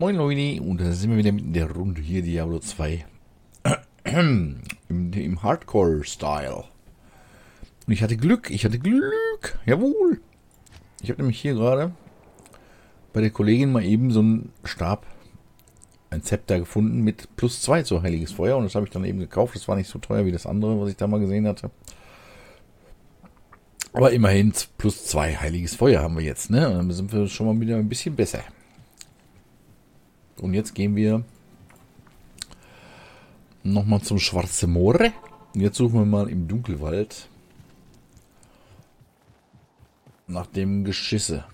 Moin Leute, und da sind wir wieder mit der Runde hier, Diablo 2. Im, im Hardcore-Style. Und ich hatte Glück, ich hatte Glück, jawohl. Ich habe nämlich hier gerade bei der Kollegin mal eben so einen Stab, ein Zepter gefunden mit plus 2 zu Heiliges Feuer. Und das habe ich dann eben gekauft. Das war nicht so teuer wie das andere, was ich da mal gesehen hatte. Aber immerhin plus 2 Heiliges Feuer haben wir jetzt, ne? Und dann sind wir schon mal wieder ein bisschen besser. Und jetzt gehen wir nochmal zum Schwarze Moor. Jetzt suchen wir mal im Dunkelwald nach dem Geschisse.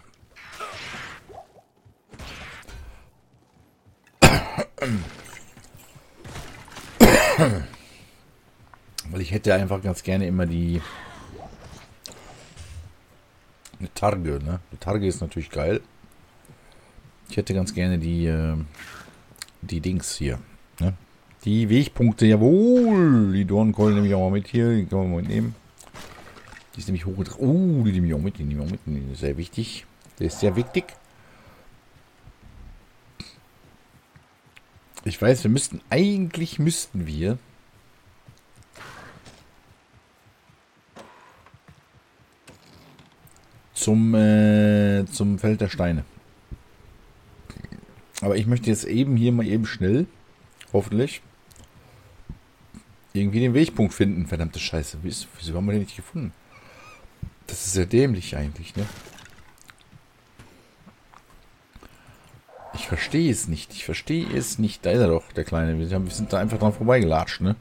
Weil ich hätte einfach ganz gerne immer die eine Targe, ne? Eine Targe ist natürlich geil. Ich hätte ganz gerne die, äh, die Dings hier. Ne? Die Wegpunkte, jawohl. Die Dornenkeule nehme ich auch mal mit hier. Die können wir mal mitnehmen. Die ist nämlich hoch. Oh, die nehme ich auch mit. Die nehme ich auch mit. Die ist sehr wichtig. Der ist sehr wichtig. Ich weiß, wir müssten, eigentlich müssten wir zum, äh, zum Feld der Steine. Aber ich möchte jetzt eben hier mal eben schnell, hoffentlich, irgendwie den Wegpunkt finden. Verdammte Scheiße. Wieso haben wir den nicht gefunden? Das ist ja dämlich eigentlich, ne? Ich verstehe es nicht. Ich verstehe es nicht. Da ist er doch, der Kleine. Wir sind da einfach dran vorbeigelatscht, ne?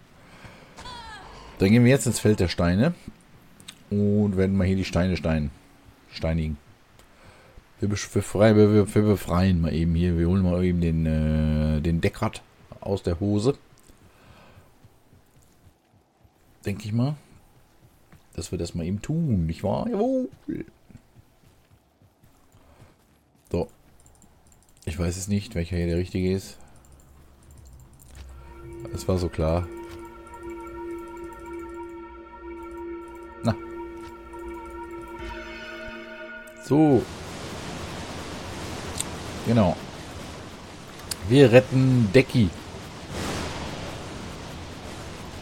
Dann gehen wir jetzt ins Feld der Steine. Und werden mal hier die Steine stein, steinigen. Wir, befreien, wir, wir befreien mal eben hier. Wir holen mal eben den, äh, den Deckrad aus der Hose. Denke ich mal. Dass wir das mal eben tun, nicht wahr? Jawohl. So. Ich weiß es nicht, welcher hier der richtige ist. Es war so klar. Na. So. Genau. Wir retten Decky.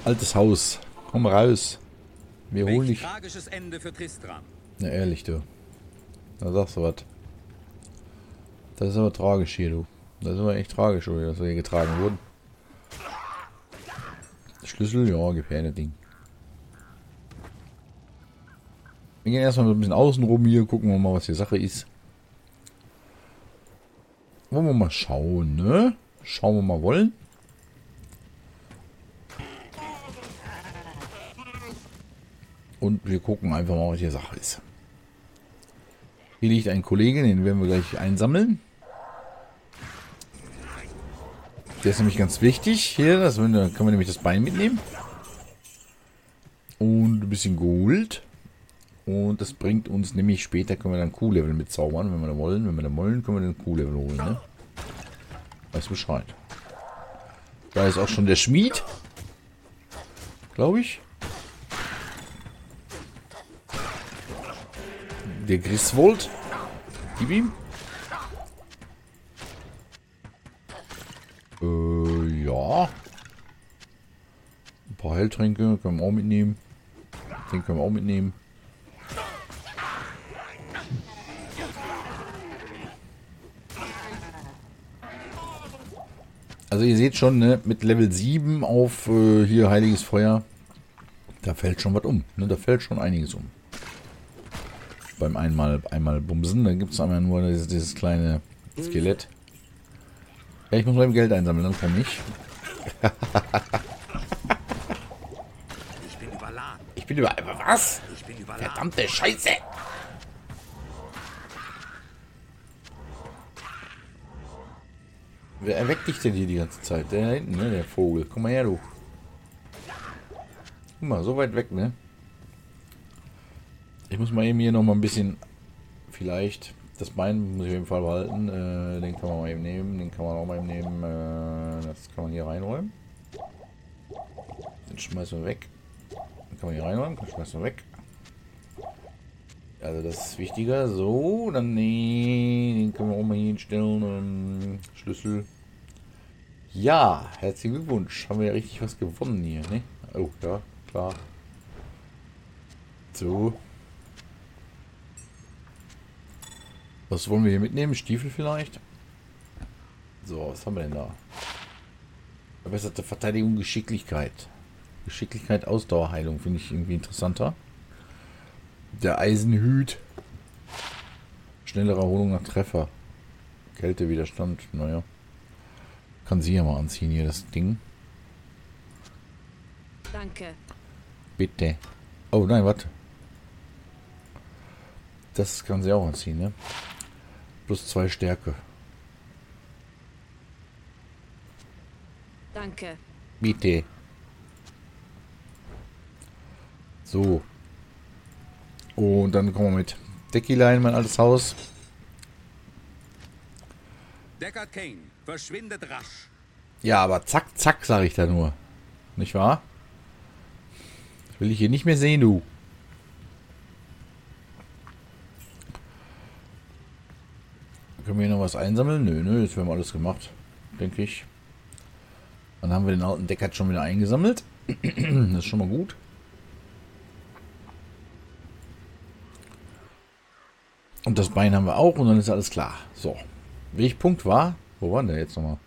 Altes Haus. Komm raus. Wir holen dich. tragisches Ende für Tristram. Na ehrlich, du. Da sagst du was. Das ist aber tragisch hier, du. Das ist aber echt tragisch, dass wir hier getragen wurden. Schlüssel, ja, gefährdet Ding. Wir gehen erstmal ein bisschen außen rum hier, gucken wir mal, was die Sache ist. Wollen wir mal schauen, ne? Schauen wir mal wollen. Und wir gucken einfach mal, was die Sache ist. Hier liegt ein Kollege, den werden wir gleich einsammeln. Der ist nämlich ganz wichtig. Hier, das können wir nämlich das Bein mitnehmen. Und ein bisschen Gold. Und das bringt uns nämlich später, können wir dann Q-Level mitzaubern, wenn wir da wollen. Wenn wir da wollen, können wir dann Q-Level holen, ne? Weiß Bescheid. Da ist auch schon der Schmied. Glaube ich. Der Griswold. Gib ihm. Äh, ja. Ein paar Heiltränke können wir auch mitnehmen. Den können wir auch mitnehmen. Seht schon, ne, mit Level 7 auf äh, hier Heiliges Feuer, da fällt schon was um. Ne, da fällt schon einiges um. Beim einmal, einmal Bumsen, da gibt es einmal nur dieses, dieses, kleine Skelett. Ja, ich muss mal Geld einsammeln, dann komme ich. ich bin überladen. Ich bin über... Was? Ich bin überladen. Verdammte Scheiße! Wer erweckt dich denn hier die ganze Zeit? Der da hinten, ne? Der Vogel. Komm mal her, du. Guck mal, so weit weg, ne? Ich muss mal eben hier noch mal ein bisschen... Vielleicht... Das Bein muss ich auf jeden Fall behalten. Äh, den kann man mal eben nehmen. Den kann man auch mal eben nehmen. Äh, das kann man hier reinräumen. Den schmeißen wir weg. Den kann man hier reinräumen. Den schmeißen wir weg. Also das ist wichtiger. So, dann nee, den können wir auch mal hier hinstellen. Ähm, Schlüssel. Ja, herzlichen Glückwunsch. Haben wir ja richtig was gewonnen hier, ne? Oh, ja, klar. So. Was wollen wir hier mitnehmen? Stiefel vielleicht? So, was haben wir denn da? Verbesserte Verteidigung, Geschicklichkeit. Geschicklichkeit, Ausdauerheilung finde ich irgendwie interessanter. Der Eisenhüt. Schnellere Erholung nach Treffer. Kältewiderstand, naja. Kann sie ja mal anziehen hier, das Ding. Danke. Bitte. Oh nein, warte. Das kann sie auch anziehen, ne? Plus zwei Stärke. Danke. Bitte. So. Und dann kommen wir mit Deckilein, mein altes Haus. Deckard Kane, verschwindet rasch. Ja, aber zack, zack, sage ich da nur. Nicht wahr? Das will ich hier nicht mehr sehen, du. Können wir hier noch was einsammeln? Nö, nö, jetzt haben wir alles gemacht. Denke ich. Dann haben wir den alten Deckard schon wieder eingesammelt. das ist schon mal gut. Und das Bein haben wir auch und dann ist alles klar. So. Wegpunkt war. Wo war denn jetzt nochmal?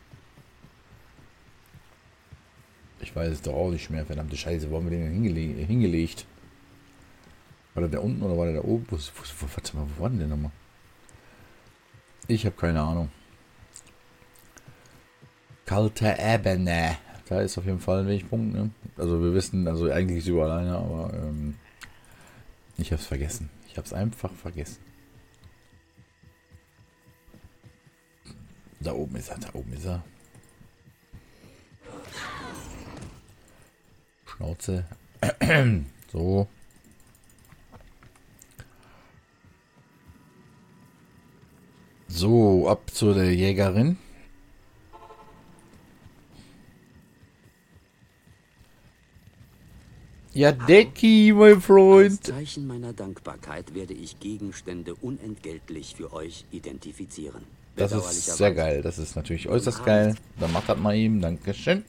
Ich weiß es doch auch nicht mehr. Verdammte Scheiße. Wo haben wir den hingele hingelegt? War der da unten oder war der da oben? Wo, wo, warte mal, wo war denn der nochmal? Ich habe keine Ahnung. Kalte Ebene. Da ist auf jeden Fall ein Wegpunkt. Ne? Also wir wissen, also eigentlich ist überall einer, aber ähm, ich es vergessen. Ich habe es einfach vergessen. Da oben ist er, da oben ist er. Schnauze. so. So, ab zu der Jägerin. Ja, Decky, mein Als Freund. Zeichen meiner Dankbarkeit werde ich Gegenstände unentgeltlich für euch identifizieren. Das ist sehr geil. Das ist natürlich äußerst geil. Dann macht das mal eben. Dankeschön.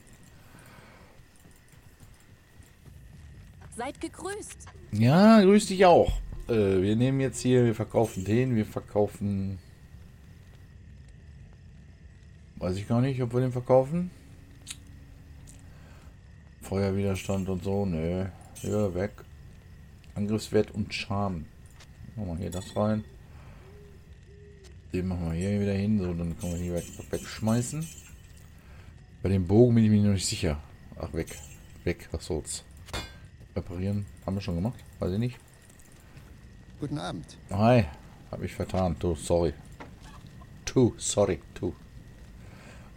Seid gegrüßt. Ja, grüß dich auch. Äh, wir nehmen jetzt hier, wir verkaufen den, wir verkaufen... Weiß ich gar nicht, ob wir den verkaufen. Feuerwiderstand und so, nö. Hier, weg. Angriffswert und Charme. Machen wir hier das rein. Den machen wir hier wieder hin, so, dann können wir hier weg, wegschmeißen. Bei dem Bogen bin ich mir noch nicht sicher. Ach, weg. Weg, was soll's. Reparieren, haben wir schon gemacht? Weiß ich nicht. Guten Abend. Hi, hab ich vertan. Du, sorry. Tu, sorry, tu.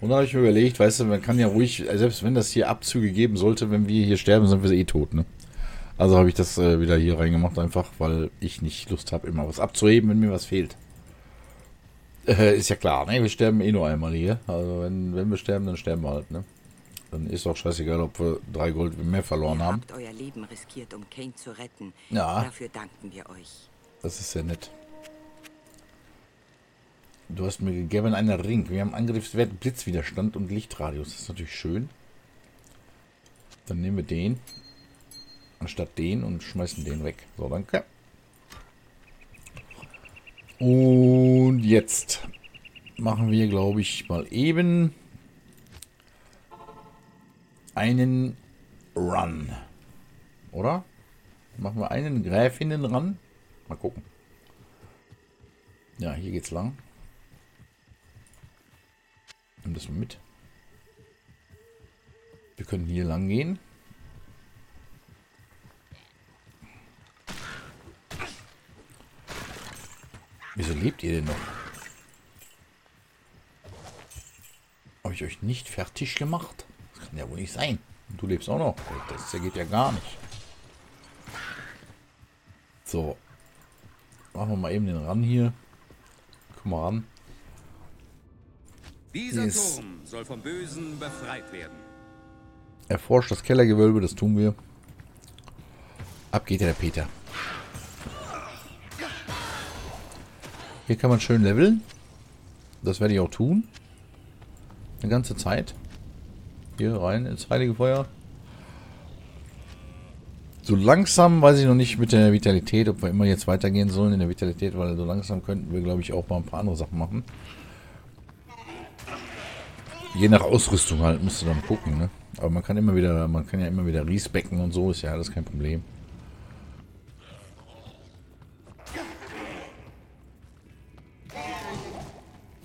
Und dann habe ich mir überlegt, weißt du, man kann ja ruhig, selbst wenn das hier Abzüge geben sollte, wenn wir hier sterben, sind wir eh tot, ne? Also habe ich das äh, wieder hier reingemacht, einfach, weil ich nicht Lust habe, immer was abzuheben, wenn mir was fehlt. Äh, ist ja klar, ne? Wir sterben eh nur einmal hier. Also wenn, wenn wir sterben, dann sterben wir halt, ne? Dann ist auch scheißegal, ob wir drei Gold mehr verloren Ihr haben. habt euer Leben riskiert, um Kane zu retten. Ja. Dafür danken wir euch. Das ist sehr nett. Du hast mir gegeben einen Ring. Wir haben Angriffswert, Blitzwiderstand und Lichtradius. Das ist natürlich schön. Dann nehmen wir den. Anstatt den und schmeißen den weg. So, danke. Und jetzt machen wir, glaube ich, mal eben einen Run. Oder? Machen wir einen Gräfinnen ran. Mal gucken. Ja, hier geht's lang. Nimm das mal mit. Wir können hier lang gehen. Wieso lebt ihr denn noch? Habe ich euch nicht fertig gemacht? Das kann ja wohl nicht sein. Und du lebst auch noch. Das geht ja gar nicht. So. Machen wir mal eben den ran hier. Komm mal ran. Dieser Yes. Turm soll vom Bösen befreit werden. Erforscht das Kellergewölbe, das tun wir. Ab geht der Peter. Hier kann man schön leveln. Das werde ich auch tun. Eine ganze Zeit. Hier rein ins heilige Feuer. So langsam weiß ich noch nicht mit der Vitalität, ob wir immer jetzt weitergehen sollen in der Vitalität, weil so langsam könnten wir, glaube ich, auch mal ein paar andere Sachen machen. Je nach Ausrüstung halt, musst du dann gucken, ne? Aber man kann immer wieder, man kann ja immer wieder Riesbecken und so, ist ja alles kein Problem.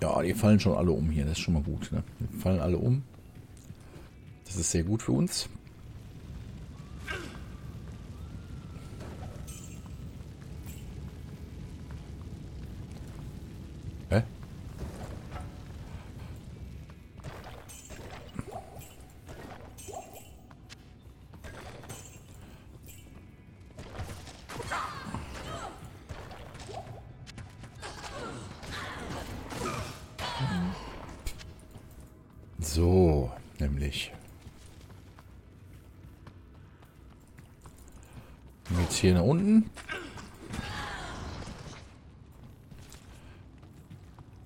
Ja, die fallen schon alle um hier, das ist schon mal gut, ne? Die fallen alle um. Das ist sehr gut für uns. Hier nach unten.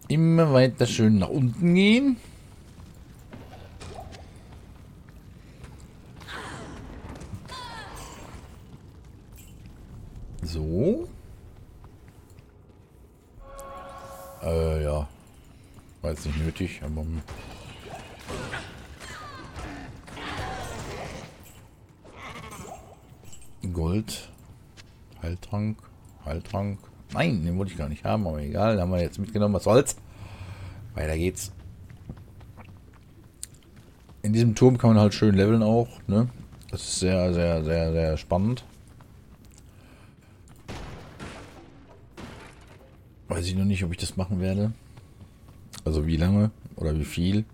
Immer weiter schön nach unten gehen. So. Äh, ja. War jetzt nicht nötig, aber... Gold. Heiltrank. Heiltrank. Nein, den wollte ich gar nicht haben, aber egal. Den haben wir jetzt mitgenommen. Was soll's? Weiter geht's. In diesem Turm kann man halt schön leveln auch. Ne? Das ist sehr, sehr, sehr, sehr spannend. Weiß ich noch nicht, ob ich das machen werde. Also wie lange oder wie viel.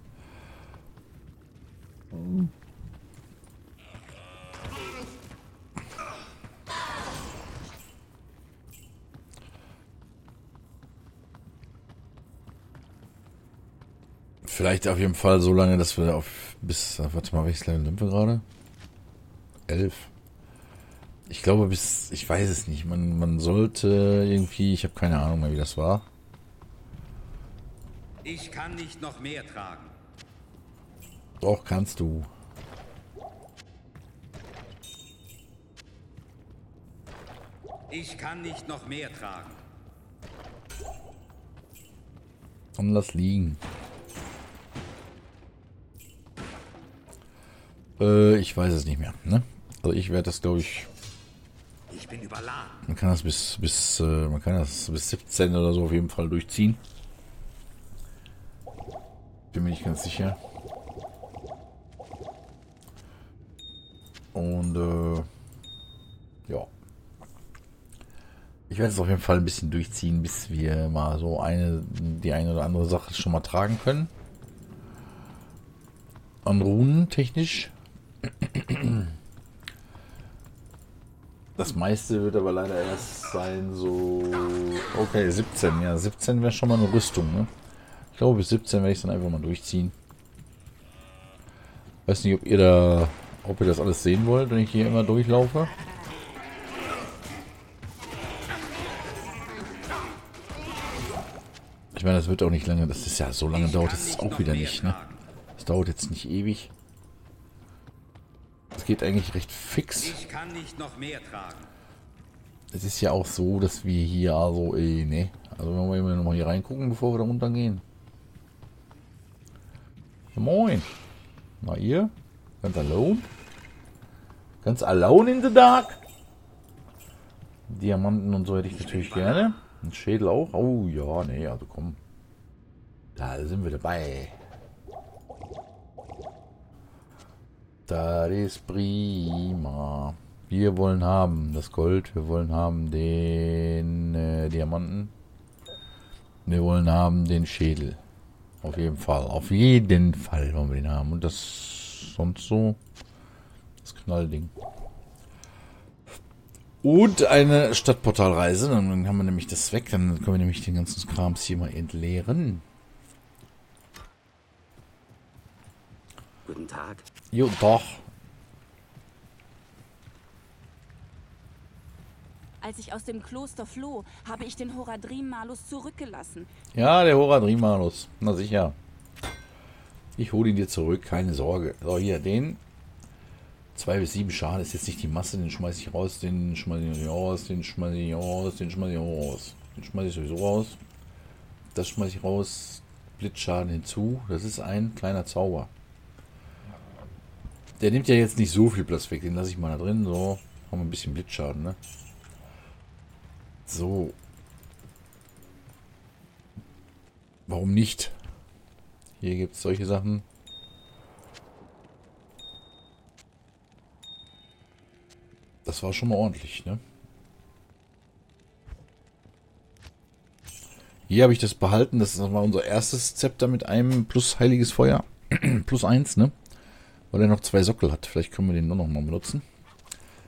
Vielleicht auf jeden Fall so lange, dass wir auf bis, warte mal, welches Level sind wir gerade? Elf. Ich glaube bis, ich weiß es nicht, man, man sollte irgendwie, ich habe keine Ahnung mehr, wie das war. Ich kann nicht noch mehr tragen. Doch, kannst du. Ich kann nicht noch mehr tragen. Und lass liegen. Äh, ich weiß es nicht mehr, ne? Also ich werde das, glaube ich, Ich bin überladen. man kann das bis, bis, äh, man kann das bis 17 oder so auf jeden Fall durchziehen. Bin mir nicht ganz sicher. Und, äh, ja. Ich werde es auf jeden Fall ein bisschen durchziehen, bis wir mal so eine, die eine oder andere Sache schon mal tragen können. An Runen technisch. Das meiste wird aber leider erst sein, so. Okay, 17. Ja, 17 wäre schon mal eine Rüstung, ne? Ich glaube, bis 17 werde ich es dann einfach mal durchziehen. Weiß nicht, ob ihr da. Ob ihr das alles sehen wollt, wenn ich hier immer durchlaufe. Ich meine, das wird auch nicht lange. Das ist ja so lange dauert es nicht auch wieder nicht, ne? Das dauert jetzt nicht ewig. Es geht eigentlich recht fix. Ich kann nicht noch mehr tragen. Es ist ja auch so, dass wir hier also, eh, ne. Also wenn wir immer noch mal hier reingucken, bevor wir da runtergehen. Ja, moin. Na ihr? Ganz alone? Ganz alone in the dark? Diamanten und so hätte ich natürlich gerne. Ein Schädel auch. Oh ja, nee, also komm. Da sind wir dabei. Das ist prima. Wir wollen haben das Gold, wir wollen haben den äh, Diamanten. Wir wollen haben den Schädel. Auf jeden Fall. Auf jeden Fall wollen wir den haben. Und das sonst so. Das Knallding. Und eine Stadtportalreise. Dann haben wir nämlich das weg. Dann können wir nämlich den ganzen Krams hier mal entleeren. Guten Tag. Jo, doch. Als ich aus dem Kloster floh, habe ich den Horadrim Malus zurückgelassen. Ja, der Horadrimalus. Na sicher. Ich hole ihn dir zurück, keine Sorge. So, hier, den. 2 bis 7 Schaden ist jetzt nicht die Masse, den schmeiße ich raus, den schmeiße ich raus, den schmeiße ich raus, den schmeiße ich raus. Den schmeiße ich sowieso raus. Das schmeiße ich raus. Blitzschaden hinzu. Das ist ein kleiner Zauber. Der nimmt ja jetzt nicht so viel Platz weg. Den lasse ich mal da drin. So, haben wir ein bisschen Blitzschaden, ne? So. Warum nicht? Hier gibt es solche Sachen. Das war schon mal ordentlich, ne? Hier habe ich das behalten. Das war unser erstes Zepter mit einem plus heiliges Feuer. plus eins, ne? Weil er noch zwei Sockel hat. Vielleicht können wir den nur noch mal benutzen.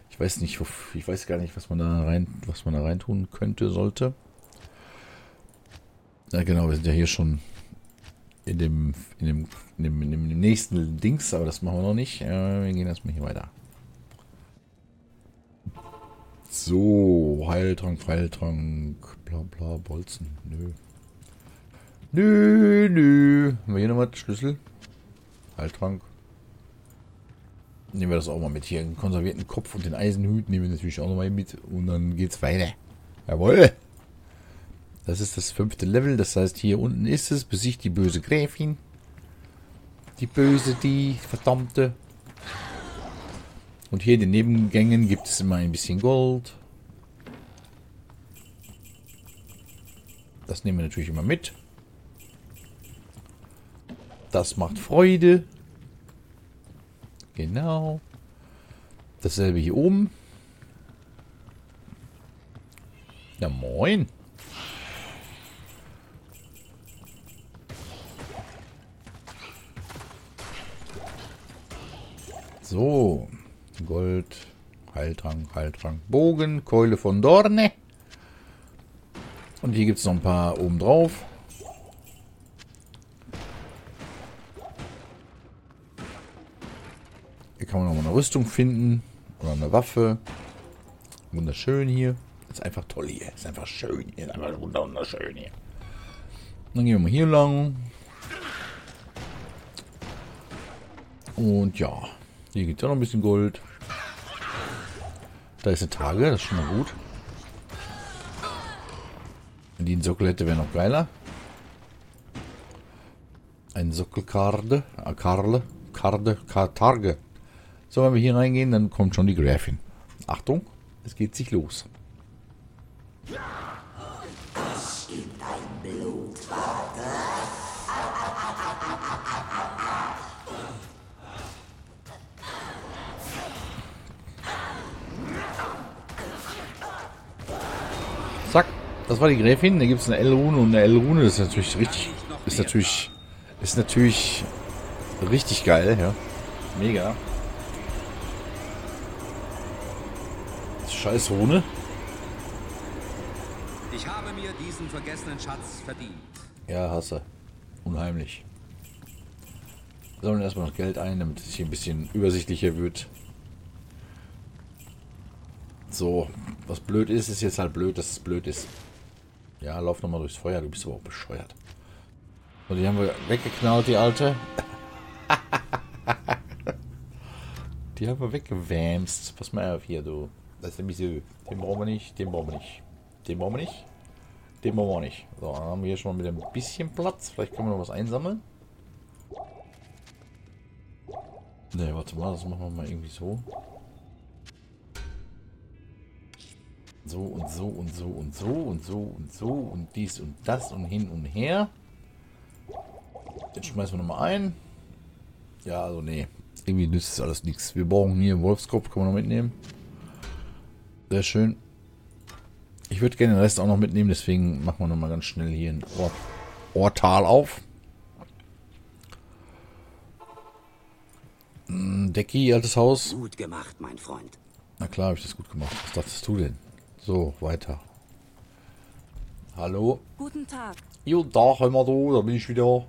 Ich weiß nicht, ich weiß gar nicht, was man da rein, was man da rein tun könnte, sollte. Ja, genau, wir sind ja hier schon in dem, in dem, in dem, in dem nächsten Dings, aber das machen wir noch nicht. Äh, wir gehen erstmal hier weiter. So, Heiltrank, Heiltrank, bla bla, Bolzen, nö. Nö, nö. Haben wir hier noch was? Schlüssel? Heiltrank. Nehmen wir das auch mal mit hier. Den konservierten Kopf und den Eisenhut nehmen wir natürlich auch noch mal mit. Und dann geht's weiter. Jawohl. Das ist das fünfte Level. Das heißt, hier unten ist es. Besiegt die böse Gräfin. Die böse, die verdammte. Und hier in den Nebengängen gibt es immer ein bisschen Gold. Das nehmen wir natürlich immer mit. Das macht Freude. Genau. Dasselbe hier oben. Ja, moin. So. Gold. Heiltrank, Heiltrank. Bogen, Keule von Dorne. Und hier gibt es noch ein paar oben drauf. Hier kann man noch mal eine Rüstung finden. Oder eine Waffe. Wunderschön hier. Ist einfach toll hier. Ist einfach schön hier. Ist einfach wunderschön hier. Dann gehen wir mal hier lang. Und ja. Hier gibt es auch noch ein bisschen Gold. Da ist eine Tage. Das ist schon mal gut. Wenn die einen Sockel hätte, wäre noch geiler. Ein Sockelkarde. Äh, Karle. Karde. Kartarge. So, wenn wir hier reingehen, dann kommt schon die Gräfin. Achtung, es geht sich los. Zack, das war die Gräfin. Da gibt es eine L-Rune und eine L-Rune. Das ist natürlich richtig, ist natürlich, ist natürlich richtig geil, ja. Mega. Scheiß Rune. Ich habe mir diesen vergessenen Schatz verdient. Ja, hasse. Unheimlich. Wir sammeln erstmal noch Geld ein, damit es hier ein bisschen übersichtlicher wird. So, was blöd ist, ist jetzt halt blöd, dass es blöd ist. Ja, lauf nochmal durchs Feuer, du bist aber auch bescheuert. So, die haben wir weggeknallt, die alte. die haben wir weggewämst. Pass mal auf hier, du. Das ist nämlich so. Den brauchen wir nicht, den brauchen wir nicht. Den brauchen wir nicht. Den brauchen wir nicht. So, dann haben wir hier schon mal wieder ein bisschen Platz. Vielleicht können wir noch was einsammeln. Ne, warte mal, das machen wir mal irgendwie so. So und so und so und so und so und so und dies und das und hin und her. Den schmeißen wir nochmal ein. Ja, also nee. Irgendwie nützt es alles nichts. Wir brauchen hier einen Wolfskopf, können wir noch mitnehmen. Sehr schön. Ich würde gerne den Rest auch noch mitnehmen, deswegen machen wir nochmal ganz schnell hier ein Ort Ortal auf. Hm, Decki, altes Haus. Gut gemacht, mein Freund. Na klar, habe ich das gut gemacht. Was dachtest du denn? So, weiter. Hallo? Guten Tag. Jo, da haben wir da, da bin ich wieder.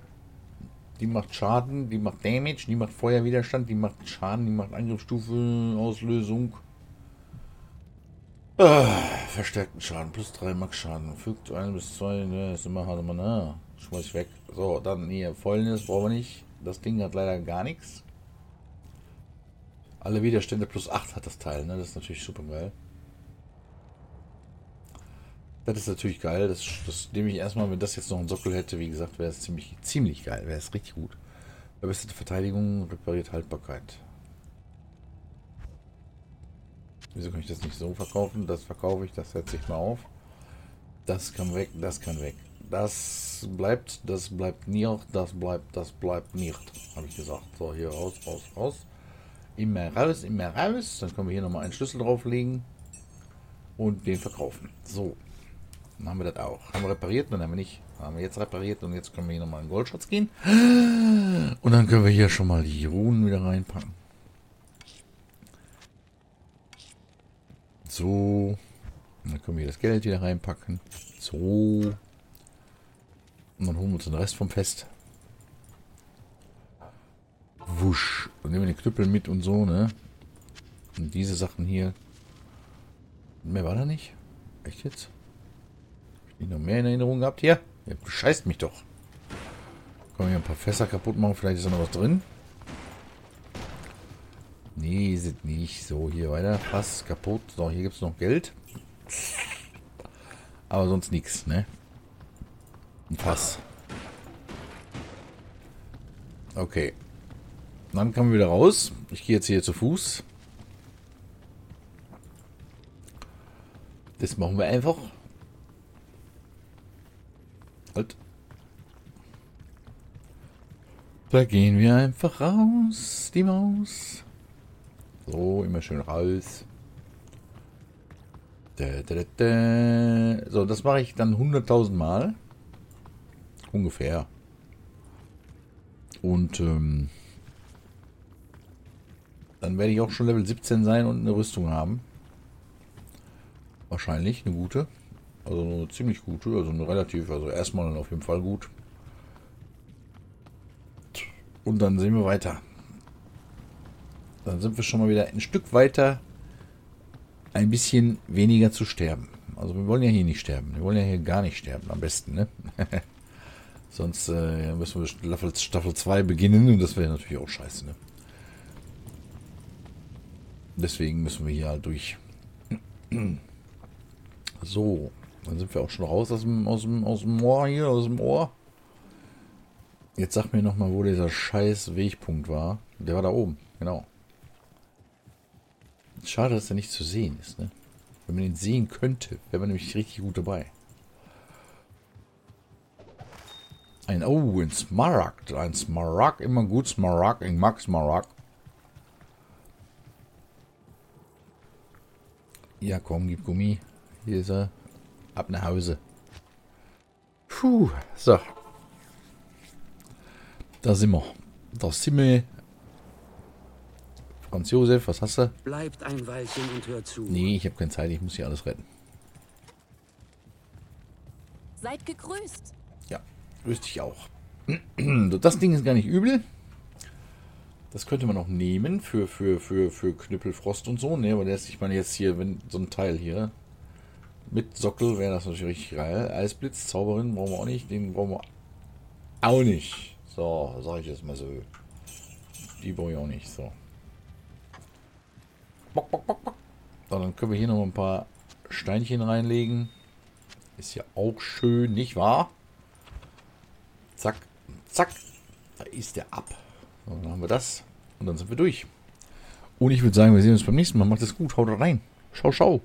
Die macht Schaden, die macht Damage, die macht Feuerwiderstand, die macht Schaden, die macht Angriffsstufe, Auslösung. Verstärkten Schaden, plus 3 Max Schaden. Fügt 1 bis 2, ne, ist immer hart, immer, ne. Schmeiß weg. So, dann hier, Fäulnis brauchen wir nicht. Das Ding hat leider gar nichts. Alle Widerstände plus 8 hat das Teil, ne? Das ist natürlich super geil. Das ist natürlich geil. Das, das nehme ich erstmal, wenn das jetzt noch einen Sockel hätte, wie gesagt, wäre es ziemlich, ziemlich geil. Wäre es richtig gut. Verbesserte Verteidigung, repariert Haltbarkeit. Wieso kann ich das nicht so verkaufen? Das verkaufe ich, das setze ich mal auf. Das kann weg, das kann weg. Das bleibt, das bleibt nicht, das bleibt, das bleibt nicht, habe ich gesagt. So, hier raus, raus, raus. Immer raus, immer raus. Dann können wir hier nochmal einen Schlüssel drauflegen und den verkaufen. So, dann haben wir das auch. Haben wir repariert? Dann haben wir nicht. Haben wir jetzt repariert und jetzt können wir hier nochmal in Goldschatz gehen. Und dann können wir hier schon mal die Runen wieder reinpacken. So. Dann können wir das Geld wieder reinpacken. So. Und dann holen wir uns den Rest vom Fest. Wusch. Und nehmen wir den Knüppel mit und so, ne? Und diese Sachen hier. Mehr war da nicht? Echt jetzt? Hab ich noch mehr in Erinnerung gehabt hier? Ja, bescheißt mich doch. Können wir hier ein paar Fässer kaputt machen? Vielleicht ist da noch was drin. Nee, sind nicht. So, hier weiter. Fass kaputt. So, hier gibt es noch Geld. Aber sonst nichts, ne? Ein Fass. Okay. Dann kommen wir wieder raus. Ich gehe jetzt hier zu Fuß. Das machen wir einfach. Halt. Da gehen wir einfach raus, die Maus. So, immer schön raus. So, das mache ich dann 100.000 Mal. Ungefähr. Und ähm, dann werde ich auch schon Level 17 sein und eine Rüstung haben. Wahrscheinlich eine gute. Also eine ziemlich gute, also eine relativ, also erstmal auf jeden Fall gut. Und dann sehen wir weiter. Dann sind wir schon mal wieder ein Stück weiter, ein bisschen weniger zu sterben. Also wir wollen ja hier nicht sterben. Wir wollen ja hier gar nicht sterben, am besten, ne? Sonst äh, müssen wir Staffel 2 beginnen und das wäre natürlich auch scheiße, ne? Deswegen müssen wir hier halt durch. So, dann sind wir auch schon raus aus dem, aus dem, aus dem Moor hier, aus dem Ohr. Jetzt sag mir nochmal, wo dieser scheiß Wegpunkt war. Der war da oben, genau. Schade, dass er nicht zu sehen ist. Ne? Wenn man ihn sehen könnte, wäre man nämlich richtig gut dabei. Ein, oh, ein Smaragd. Ein Smaragd, immer gut Smaragd. Ich mag Smaragd. Ja, komm, gib Gummi. Hier ist er. Ab nach Hause. Puh, so. Da sind wir. Da sind wir. Franz Josef, was hast du? Bleibt ein Weilchen und hört zu. Nee, ich habe keine Zeit, ich muss hier alles retten. Seid gegrüßt. Ja, grüß dich auch. Das Ding ist gar nicht übel. Das könnte man auch nehmen für, für, für, für Knüppelfrost und so, ne? Aber der ist, ich meine jetzt hier, wenn so ein Teil hier mit Sockel wäre das natürlich richtig geil. Eisblitz, Zauberin brauchen wir auch nicht, den brauchen wir auch nicht. So, sage ich jetzt mal so. Die brauche ich auch nicht, so. Bock, bock, bock, bock. So, dann können wir hier noch ein paar Steinchen reinlegen. Ist ja auch schön, nicht wahr? Zack, zack. Da ist der ab. So, dann haben wir das. Und dann sind wir durch. Und ich würde sagen, wir sehen uns beim nächsten Mal. Macht es gut. Haut rein. Schau, schau.